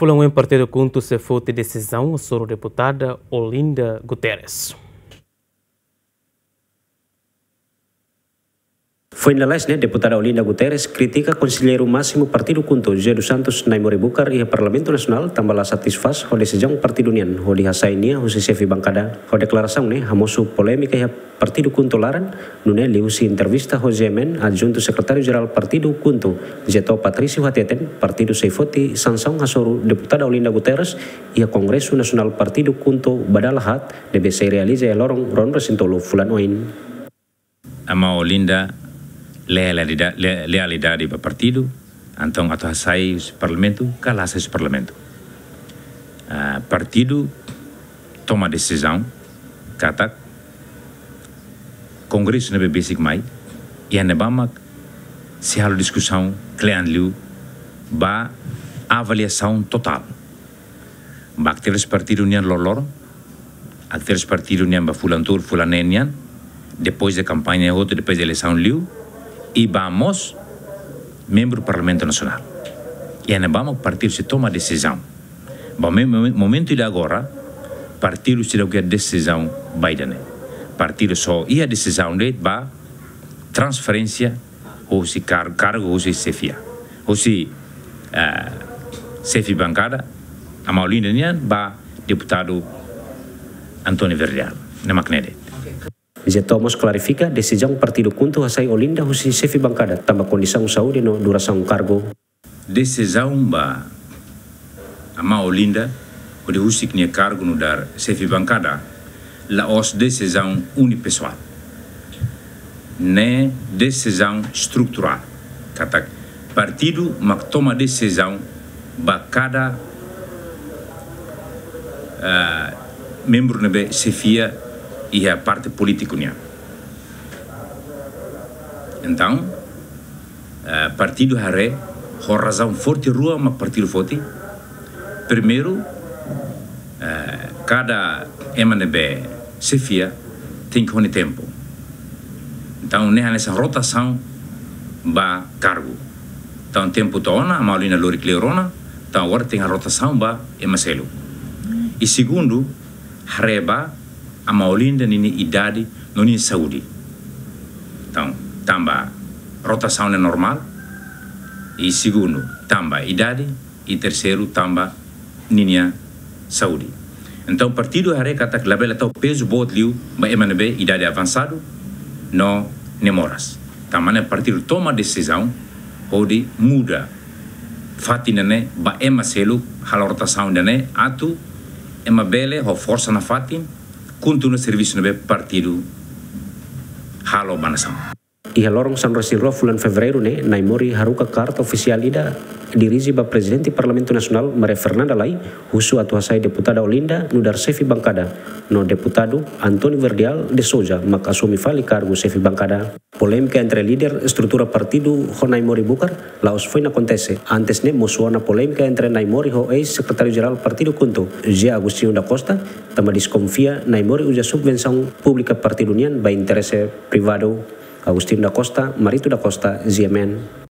Fulano em partido conto se foi decisão sobre a deputada Olinda Guterres. Foi na né, deputada Olinda Guterres critica conselheiro máximo Partido Kunto, dos Santos Naimori Bukar e Parlamento Nacional tambah lá satisfaz a decisão Partido União, o de Hassainia, o chefe bancada, a declaração, né, hamosu polêmica e Partido Kunto Laran, no né, liusi entrevista ao GMN, adjunto secretário-geral Partido Kunto, Jeto Patrício Hateten, Partido Seifoti, Sansão Hasoru, deputada Olinda Guterres e a Congresso Nacional Partido Kunto Badalahat, deve se realiza a lorong ron resintolo fulanoin. Ama Olinda lealidade, para o partido, então até sai o parlamento, cala sai o parlamento. Uh, partido toma decisão, kata Congresso não é basic mai, e a nebama se há discussão, klean liu, ba avaliação total. Ba aqueles partido união lolor, aqueles partido união ba fulantur, fulanenian, depois da campanha outro, depois da eleição liu, e vamos, membro do Parlamento Nacional. E ainda vamos partir se toma decisão. Bom, momento de agora, partido se que a decisão Biden. Partido só e a decisão de vai transferência ou se cargo, cargo ou se sefia. Ou se uh, bancada, a Maulina Nian, vai deputado Antônio Verdial, na Macnede. Zé Thomas clarifica decisão partido kuntu hasai olinda husi bancada tambah condição saúde no duração cargo. Decisão ba ama olinda o de husi knia cargo no dar chefe bancada la os decisão unipessoal. Ne decisão estrutural. Kata partido mak toma decisão ba cada uh, membro nebe chefia e a parte política. Então, uh, partido Haré, com razão forte rua, mas partido forte. Primeiro, uh, cada MNB chefia tem que ter tempo. Então, nessa rotação, ba cargo. Então, tempo tona, a Maulina Lori Cleorona, então agora tem a rotação ba Emacelo. E segundo, Hareba, a Maolinda nini idade no ni saúde. Então, tamba rotação é normal. E segundo, tamba idade. E terceiro, tamba ninia saúde. Então, partido hare kata labela tau peso bot liu ba MNB idade avançado no nemoras. Tamane partido toma decisão pode muda fatina ne ba ema selu hal rotação ne atu ema bele ho força na fatin kuntu no serviço no partido halo banasam. Iha lorong San Rosiro bulan Febrero ne naimori haruka karta oficial ida dirigi ba presidente Parlamento Nacional Maria Fernanda Lai husu hasai deputada Olinda nudar sefi bancada no deputado Antônio Verdial de Souza mak asumi fali cargo sefi bancada polêmica entre líder estrutura partido ho Naimori Bukar laos foi na acontece antes ne musuana polêmica entre Naimori ho ex secretário geral partido Kunto Zé Agostinho da Costa. Também desconfia Naimori usa subvenção pública partido União ba interesse privado. Agustín da Costa, Marito da Costa, Ziemen.